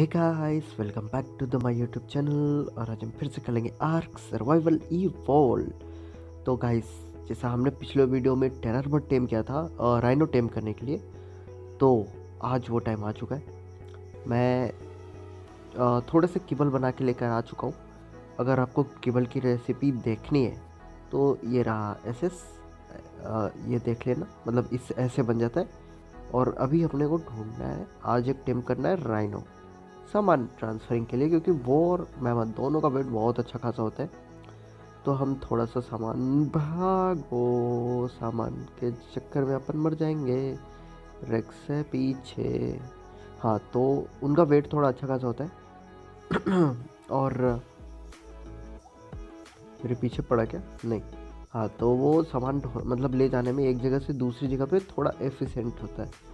Hey guys welcome back to the my YouTube channel और आज हम फिर से करेंगे आर्क सर्वाइवल ई वॉल तो गाइस जैसा हमने पिछले वीडियो में टेरर बर्ड टेम किया था और राइनो टेम करने के लिए तो आज वो टाइम आ चुका है। मैं थोड़े से किबल बना के लेकर आ चुका हूँ। अगर आपको किबल की रेसिपी देखनी है तो ये रहा एस ये देख लेना मतलब इस, ऐसे बन जाता है। और अभी अपने को ढूंढना है, आज एक टेम करना है राइनो सामान ट्रांसफरिंग के लिए, क्योंकि वो और मेहमान दोनों का वेट बहुत अच्छा खासा होता है। तो हम थोड़ा सा सामान भागो, सामान के चक्कर में अपन मर जाएँगे। रेक्स है पीछे। हाँ तो उनका वेट थोड़ा अच्छा खासा होता है। और, मेरे पीछे पड़ा क्या? नहीं। हाँ तो वो सामान मतलब ले जाने में एक जगह से दूसरी जगह पे थोड़ा एफिशिएंट होता है।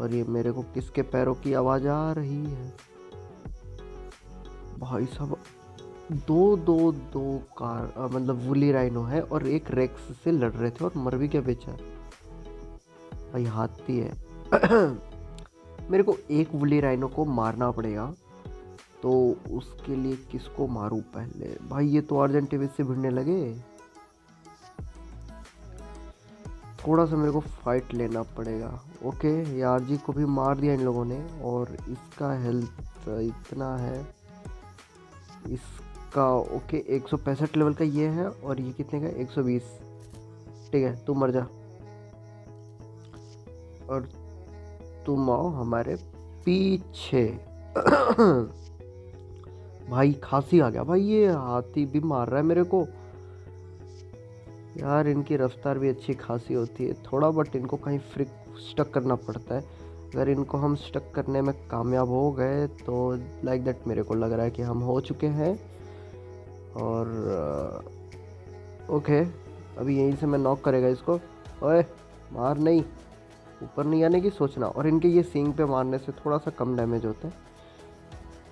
और ये मेरे को किसके पैरों की आवाज़ आ रही है? भाई साहब दो दो दो कार अ, मतलब वुली राइनो है और एक रेक्स से लड़ रहे थे और मर भी क्या बेचा भाई हाथी है। मेरे को एक वुली राइनो को मारना पड़ेगा तो उसके लिए किसको मारूं पहले? भाई ये तो अर्जेंटिविस से भिड़ने लगे। थोड़ा सा मेरे को फाइट लेना पड़ेगा। ओके, यार जी को भी मार दिया इन लोगों ने और इसका हेल्थ इतना है। इसका, ओके, एक सौ पैंसठ लेवल का ये है और ये कितने का एक सौ बीस। ठीक है, तू मर जा। और तुम आओ हमारे पीछे। भाई, खांसी आ गया। भाई, ये हाथी भी मार रहा है मेरे को। यार, इनकी रफ्तार भी अच्छी खासी होती है। थोड़ा बट इनको कहीं फ्रिक स्टक करना पड़ता है। अगर इनको हम स्टक करने में कामयाब हो गए तो लाइक दैट मेरे को लग रहा है कि हम हो चुके हैं। और ओके अभी यहीं से मैं नॉक करेगा इसको। ओए, मार नहीं। ऊपर नहीं आने की सोचना। और इनके ये सींग पे मारने से थोड़ा सा कम डैमेज होता है।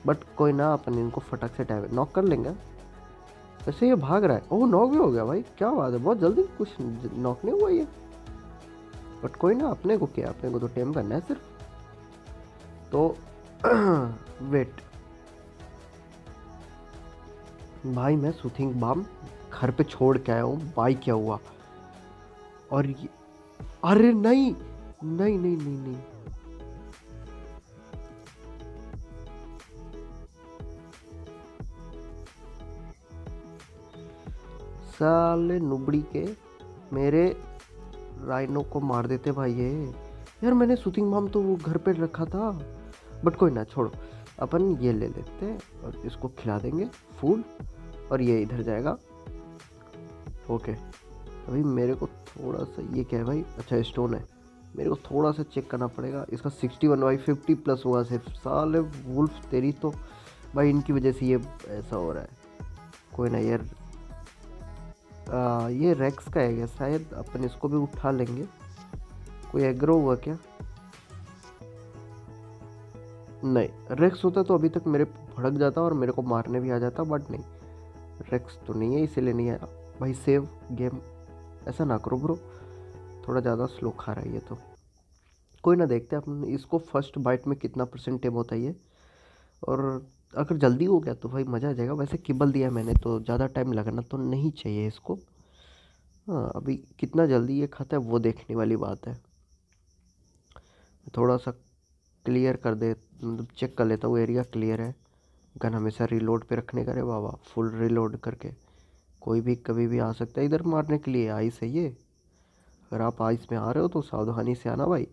बट कोई ना, अपन इनको फटक से डैमेज नॉक कर लेंगे। वैसे ये भाग रहा है। ओह नॉक भी हो गया भाई। क्या बात है, बहुत जल्दी कुछ नॉक नहीं हुआ ये। बट कोई ना, अपने को क्या, अपने को तो टेम करना है सिर्फ़। तो वेट भाई, मैं सुथिंग बाम घर पे छोड़ के आया हूँ। भाई, क्या हुआ? और ये, अरे नहीं नहीं नहीं नहीं नहीं। साले नुबड़ी के मेरे राइनो को मार देते भाई ये। यार, मैंने सुथिंग माम तो वो घर पे रखा था। बट कोई ना, छोड़ो। अपन ये ले लेते हैं और इसको खिला देंगे फ़ूड और ये इधर जाएगा। ओके अभी मेरे को थोड़ा सा ये क्या है भाई? अच्छा स्टोन है। मेरे को थोड़ा सा चेक करना पड़ेगा। इसका sixty one by fifty plus हुआ सिर्फ़। साले वुल्फ तेरी तो भाई, इनकी वजह से ये ऐसा हो रहा है। कोई ना यार ये रेक्स का है शायद अपन इसको भी उठा लेंगे। कोई एग्रो हुआ क्या? नहीं रेक्स होता तो अभी तक मेरे भड़क जाता और मेरे को मारने भी आ जाता बट नहीं। रेक्स तो नहीं है, इसीलिए नहीं आया भाई सेव गेम ऐसा ना करो ब्रो थोड़ा ज़्यादा स्लो खा रहा है ये तो। कोई ना देखते अपन, इसको फ़र्स्ट बाइट में कितना परसेंट टेम होता है ये। और अगर जल्दी हो गया तो भाई मज़ा आ जाएगा। वैसे किबल दिया मैंने तो ज़्यादा टाइम लगना तो नहीं चाहिए इसको। हाँ अभी कितना जल्दी ये खाता है, वो देखने वाली बात है। थोड़ा सा क्लियर कर दे मतलब चेक कर लेता हूँ, एरिया क्लियर है। गन हमेशा रिलोड पे रखने का रे बाबा फुल रिलोड करके। कोई भी, कभी भी आ सकता है। इधर मारने के लिए आइस है ये। अगर आप आइस में आ रहे हो तो सावधानी से आना भाई।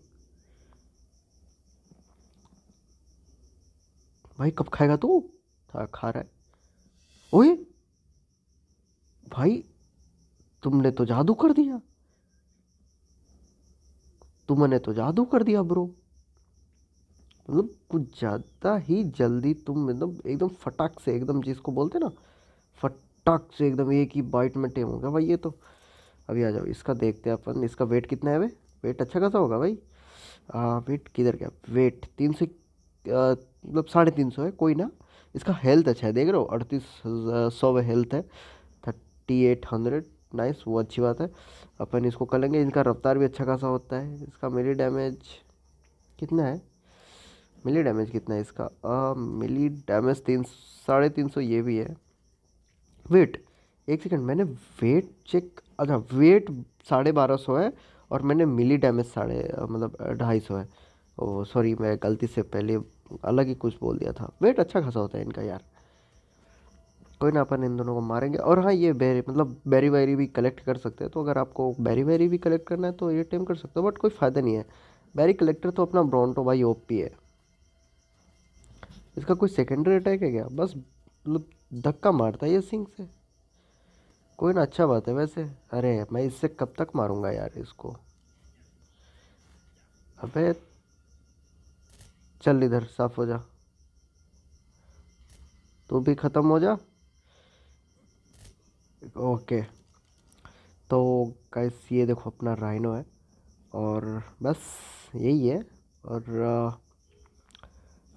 भाई कब खाएगा तू? हाँ खा रहा है। ओए भाई तुमने तो जादू कर दिया। तुमने तो जादू कर दिया ब्रो। मतलब कुछ ज़्यादा ही जल्दी तुम मतलब एकदम फटाक से एकदम जिसको बोलते ना फटाक से एकदम एक ही बाइट में टेम हो गया। भाई ये तो अभी आ जाओ इसका देखते हैं अपन। इसका वेट कितना है भाई? वेट अच्छा खासा होगा भाई? आ, वेट किधर गया? वेट तीन सौ मतलब साढ़े तीन सौ है कोई ना। इसका हेल्थ अच्छा है देख रहे हो? अड़तीस सौ में हेल्थ है। थर्टी एट हंड्रेड नाइस वो अच्छी बात है। अपन इसको कर लेंगे। इनका रफ्तार भी अच्छा खासा होता है। इसका मिली डैमेज कितना है? मिली डैमेज कितना है इसका? आ, मिली डैमेज तीन साढ़े तीन सौ ये भी है। वेट एक सेकंड मैंने वेट चेक अच्छा वेट साढ़े बारह सौ है और मैंने मिली डैमेज साढ़े मतलब ढाई सौ है। ओ सॉरी मैं गलती से पहले अलग ही कुछ बोल दिया था। वेट अच्छा खासा होता है इनका यार। कोई ना, अपन इन दोनों को मारेंगे। और हाँ ये बेरी मतलब बेरी वेरी भी कलेक्ट कर सकते हैं। तो अगर आपको बेरी वेरी भी कलेक्ट करना है तो ये टाइम कर सकते हो बट कोई फ़ायदा नहीं है। बेरी कलेक्टर तो अपना ब्रॉन्टो भाई ओपी है। इसका कोई सेकेंडरी अटैक है क्या? बस मतलब धक्का मारता है ये सिंह से। कोई ना अच्छा बात है वैसे। अरे, मैं इससे कब तक मारूँगा यार इसको? अबे चल इधर, साफ़ हो जा। तू भी ख़त्म हो जा। ओके। तो कैस ये देखो अपना राइनो है और बस यही है और,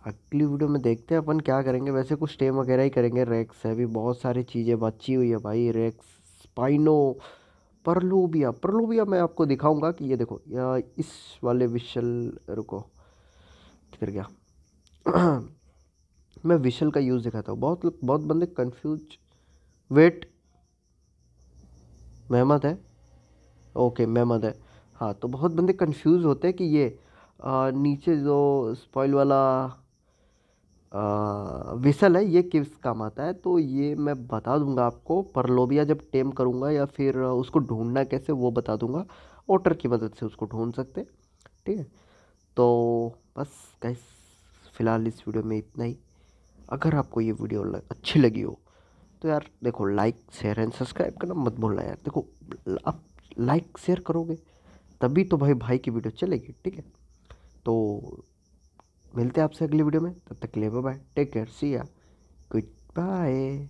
अगली वीडियो में देखते हैं अपन क्या करेंगे। वैसे कुछ टेम वगैरह ही करेंगे। रेक्स है भी, बहुत सारी चीज़ें बची हुई है भाई। रेक्स स्पाइनो परलोबिया परलोबिया मैं आपको दिखाऊँगा कि ये देखो, या इस वाले विशल रुको। किधर गया। मैं विशल का यूज़ दिखाता हूँ बहुत बहुत बंदे कंफ्यूज वेट मेहमद है? ओके मेहमद है। हाँ तो बहुत बंदे कंफ्यूज होते हैं कि ये आ, नीचे जो स्पॉइल वाला विसल है ये किस काम आता है? तो ये मैं बता दूँगा आपको। परलोबिया जब टेम करूँगा या फिर उसको ढूंढना कैसे वो बता दूँगा। ओटर की मदद से उसको ढूंढ सकते ठीक है? तो बस गैस फ़िलहाल इस वीडियो में इतना ही। अगर आपको ये वीडियो अच्छी लगी हो तो यार देखो लाइक शेयर एंड सब्सक्राइब करना मत भूलना यार। देखो, आप लाइक शेयर करोगे, तभी तो भाई भाई की वीडियो चलेगी, ठीक है? तो मिलते हैं आपसे अगली वीडियो में, तब तक लिए बाय टेक केयर सी या गुड बाय